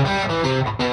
Música